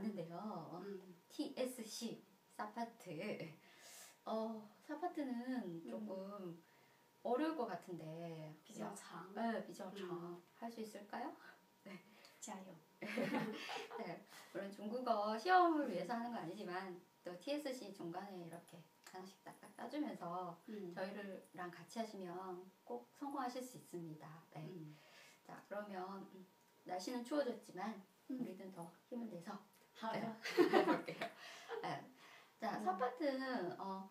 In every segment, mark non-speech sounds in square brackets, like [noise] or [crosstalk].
왔는데요. 음. TSC 사파트. 어 사파트는 음. 조금 어려울 것 같은데 비较장 네, 비较장할 음. 수 있을까요? 네, 자요. [laughs] 네, 물론 중국어 시험을 위해서 하는 건 아니지만 또 TSC 중간에 이렇게 하나씩 딱 따주면서 음. 저희랑 같이 하시면 꼭 성공하실 수 있습니다. 네. 음. 자, 그러면 날씨는 추워졌지만 음. 우리는 더 힘을 내서 好的， [laughs] 해볼게요. [laughs] 네. 자, 음. 사파트 어,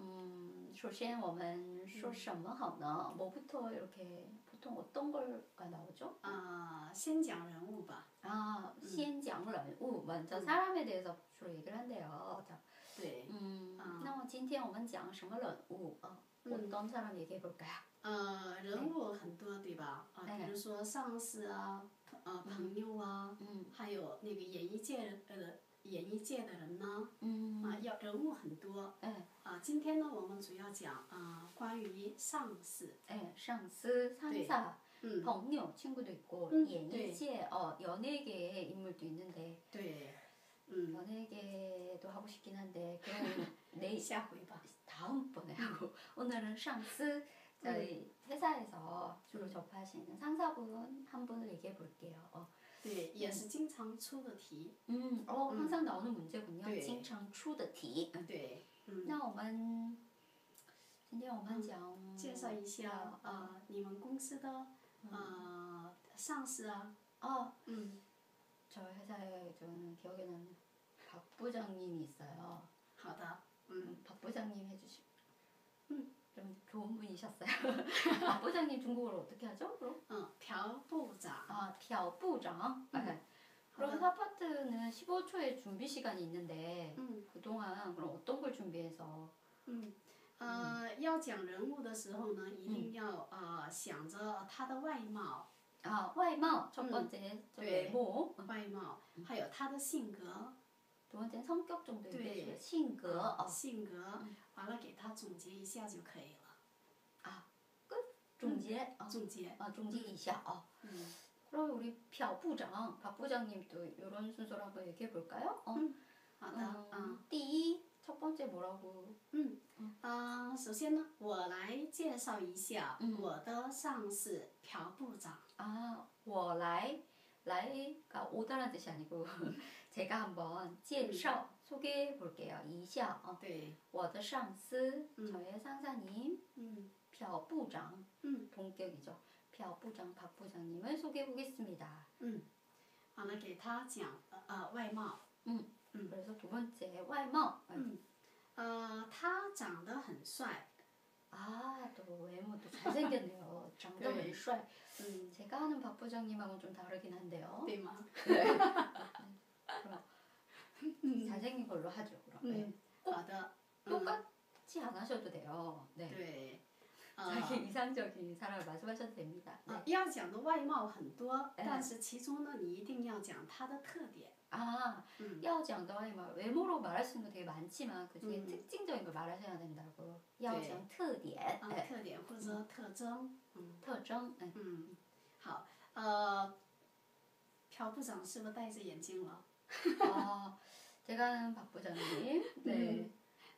음, 首先我们说什么好呢? 뭐부터 이렇게 보통 어떤 걸가 나오죠? 啊，先讲人物吧。 아, 음. 先讲人物 먼저 음. 사람에 대해서 주로 얘기를 한대요. 자, 对， 음, 아. 那么今天我们讲什么人物? 어, 음. 어떤 사람 얘기해 볼까요? 呃，人物很多，对吧？啊，哎比如说上司啊，呃，朋友啊， 음, 还有那个演艺界的演艺界的人呢， 음, 啊，要人物很多。 네, 啊，今天呢，我们主要讲啊，关于上司。 네, 上司, 상사, 嗯， 朋友, 친구도 있고, 음, 연예계, 어, 연예계의 인물도 있는데 对， 嗯， 연예계도 하고 싶긴 한데 그건 내일 下回吧。 다음번에 하고 오늘은 상스 저희 회사에서 주로 접하시는 상사분 한 분을 얘기해 볼게요. 어, 对，也是经常出的题。 음, 어, 음. 항상 나오는 문제군요. 네. 经常出的题.对，嗯，那我们今天我们讲介绍一下啊，你们公司的啊上司啊， 어, 嗯， 저희 회사에 저는 기억에 나는 박 부장님이 있어요. 好的，嗯， 음, 박 부장님 해주시. 음. 좀 좋은 분이셨어요. [laughs] 박 부장님 중국어로 어떻게 하죠? 그럼? 嗯，朴部长， 아, 朴部长. 음. 네. 그럼 하나. 사파트는 15초의 준비 시간이 있는데 嗯 그동안 그럼 어떤 걸 준비해서 嗯。呃，要讲人物的时候呢，一定要呃想着他的外貌， 아, 外貌첫 음. 번째 저 네. 외모 外貌，还有他的性格， 두 번째는 성격 정도 네. 얘기해줘요. 性格 어. 性格，完了给他总结一下就可以了。 아, 끝? 종지에? 어. 总结， 아, 종지 이샤. 어. 嗯 그럼 우리 朴 부장, 박 부장님도 이런 순서로 한번 얘기해 볼까요? 어. 嗯，好的， 음, 嗯 띠, 첫 번째 뭐라고? 嗯啊，首先呢，我来介绍一下嗯我的上司朴部长。 아, 我来, 라이가 오다라는 뜻이 아니고 [laughs] 제가 한번 介绍 소개해 볼게요. 이샤. 어. 对， 워더 상스, 음. 저의 상사님, 嗯 朴 부장, 嗯 동격이죠. 朴 부장, 박 부장님을 소개해 보겠습니다. 嗯，完了给他讲呃呃外貌， 그래서 두 번째, 外貌. 嗯，呃，他长得很帅， 아, 또 외모도 잘생겼네요. 장도 네. 很帅. 嗯， 제가 하는 박 부장님하고는 좀 다르긴 한데요. 对吗？ [laughs] 그럼 잘생긴 걸로 하죠. 그럼. 네. 嗯，好的，嗯， 똑같이 안 하셔도 돼요. 네. 对， 자기 呃。 이상적인 사람을 말씀하셔도 됩니다. 啊 네. 要讲的外貌很多，哎但是其中呢，你一定要讲他的特点。 아, 嗯 야오장도 뭐 외모로 말할 수 있는 거 되게 많지만 그 중에 음. 특징적인 걸 말하셔야 된다고. 야오장 特点,啊， 네. 特点或者说特征，嗯 특征. 네. 嗯，好，呃，朴部长是不是戴着眼镜了？ 어, 제가 아는 박 부장님. [laughs] 네.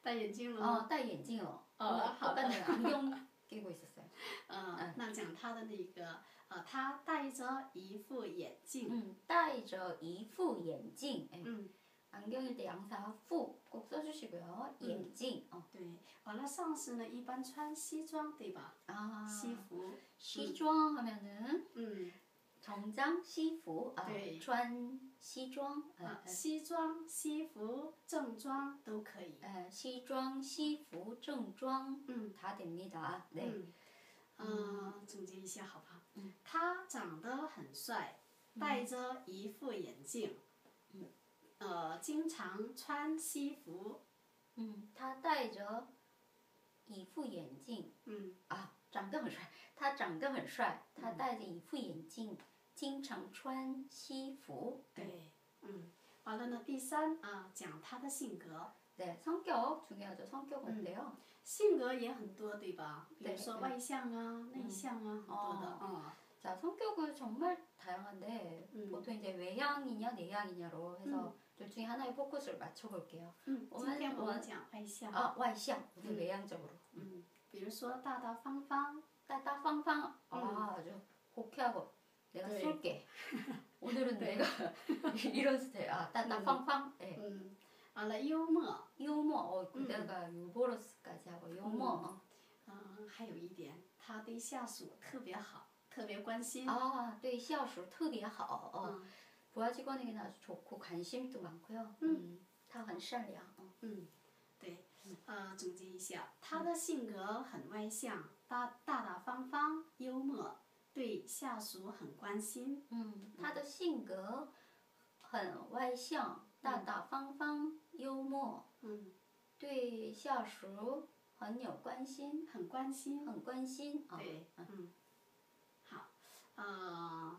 戴眼镜了 어, 吗？ 戴眼镜了. 어, 어, 똑같네요. 안경 끼고 있었어요. 呃嗯，那讲他的那个， 呃，他戴着一副眼镜， 음, 戴着一副眼镜. 네. 嗯， 안경일 때 양사 副꼭 써주시고요. 음. 眼镜. 어. 对，完了上司呢一般穿西装对吧？ 아, 西服， 시装하면은 嗯， 정장, 시服, 아, 对。穿西装, 啊， 아, 西装、西服、正装都可以。 아, 시装, 시服,正装 嗯 다 됩니다. 네. 嗯，呃，总结一下好吧？ 嗯，他长得很帅，戴着一副眼镜，嗯，呃，经常穿西服，嗯,他戴着一副眼镜。嗯。啊,长得很帅.他长得很帅.他嗯戴着一副眼镜,经常穿西服.对，嗯，完了呢，第三啊，讲他的性格， 네, 성격 중요하죠. 성격 음. 어때요? 性格也很多对吧？比如对说对外向啊、内向啊，很多的哦啊。 자, 성격은 정말 다양한데 음. 보통 이제 외향이냐 내향이냐로 해서 음. 둘 중에 하나의 포커스를 맞춰볼게요. 嗯，我们今天我我们们讲外向。 아, 外向, 우리 음. 외향적으로. 嗯，比如说大大方方， 따따팡팡. 아, 아주 호쾌하고 내가 네. 쏠게. [laughs] 오늘은 네. 내가 [laughs] 이런 스타일. 아, 따따팡팡. 네. 嗯， 完了幽默， 유머. 어, 음. 그때가 유보러스까지 하고 유머. 嗯，还有一点，他对下属特别好，特别关心。 아, 对下属特别好. 어, 嗯 부하 직원에게는 아주 좋고 관심도 많고요. 음. 음, 다很善良. 어. 嗯，对，呃，总结一下，他的性格很外向，大大大方方，幽默，对下属很关心。嗯，他的性格很外向，大大方方， 幽默，嗯，对下属很有关心，很关心。很关心啊。对，嗯嗯，好，呃，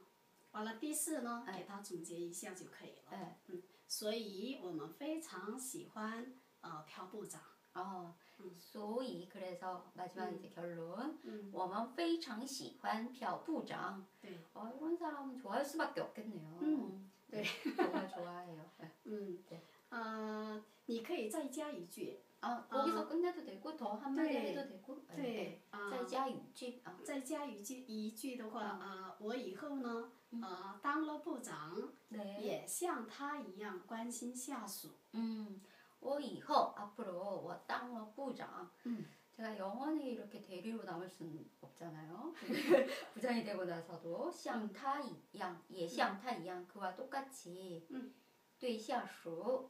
完了第四呢，哎给他总结一下就可以了。哎，所以我们非常喜欢呃朴部长。 어, 음. 소위 그래서 마지막 음. 이제 결론. 嗯，我们非常喜欢朴部长. 对， 어, 이런 사람은 좋아할 수밖에 없겠네요. 음, 네. 정말 좋아해요. 네. 嗯对，呃，你可以再加一句， 아, 거기서 끝내도 되고 더 한마디 네. 해도 되고. 对，啊、再加语句啊。再加一句一句的话，呃，我以后呢，呃，当了部长， 네. 也像他一样关心下属。 음, 我以后 앞으로 我当了部长. 음. 제가 영원히 이렇게 대리로 남을 수는 없잖아요. [laughs] [laughs] 부장이 되고 나서도 像他一样,也像他一样 그와 똑같이 음. 对下属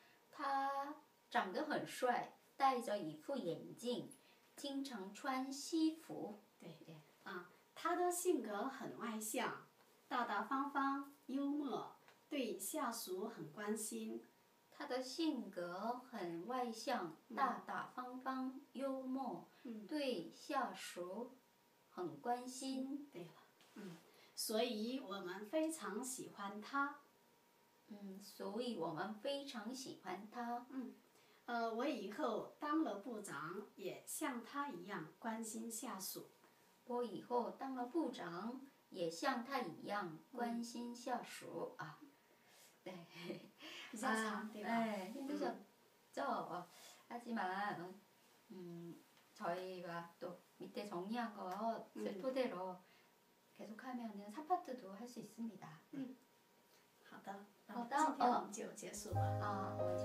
他长得很帅，戴着一副眼镜，经常穿西服。对对，啊，他的性格很外向，大大方方，幽默，对下属很关心。他的性格很外向，大大方方，幽默，嗯对下属很关心。对了，嗯，所以我们非常喜欢他。嗯，所以我们非常喜欢他。呃，我以后当了部长，也像他一样关心下属。我以后当了部长，也像他一样关心下属啊。对。[laughs] 比较长，对吧？ 네, 힘드셨죠? 어, 하지만 음, 저희가 또 밑에 정리한 것을 음. 토대로 계속하면은 4파트도 할 수 있습니다. 好的，那 好的今天哦我们就结束吧，啊,我们